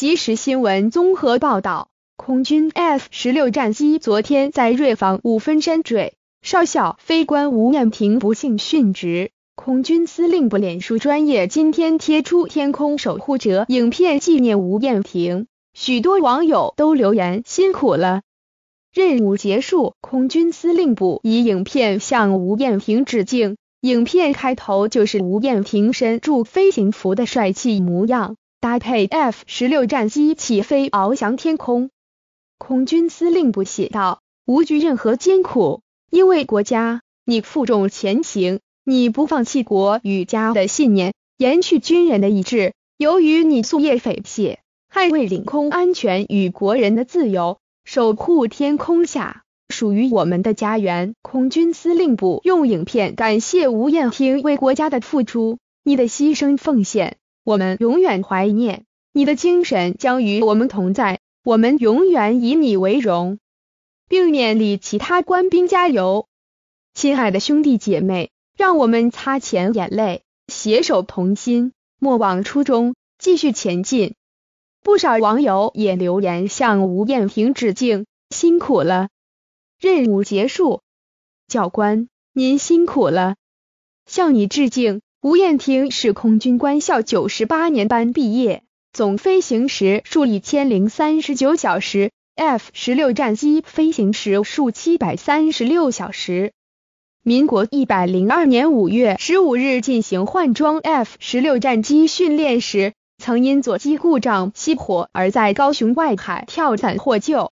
即时新闻综合报道，空军 F 十六战机昨天在瑞芳五分山坠，少校飞官吴艳平不幸殉职。空军司令部脸书专业今天贴出“天空守护者”影片纪念吴艳平，许多网友都留言辛苦了。任务结束，空军司令部以影片向吴艳平致敬。影片开头就是吴艳平身着飞行服的帅气模样。搭配 F 十六战机起飞翱翔天空，空军司令部写道：“无惧任何艰苦，因为国家，你负重前行，你不放弃国与家的信念，延续军人的意志。由于你夙夜匪懈，捍卫领空安全与国人的自由，守护天空下属于我们的家园。”空军司令部用影片感谢吴艳平为国家的付出，你的牺牲奉献。我们永远怀念你的精神，将与我们同在。我们永远以你为荣，并勉励其他官兵加油。亲爱的兄弟姐妹，让我们擦前眼泪，携手同心，莫忘初衷，继续前进。不少网友也留言向吴艳平致敬，辛苦了。任务结束，教官您辛苦了，向你致敬。吴彦廷是空军官校九十八年班毕业，总飞行时数一千零三十九小时，F 十六战机飞行时数七百三十六小时。民国一百零二年五月十五日进行换装 F 十六战机训练时，曾因左机故障熄火而在高雄外海跳伞获救。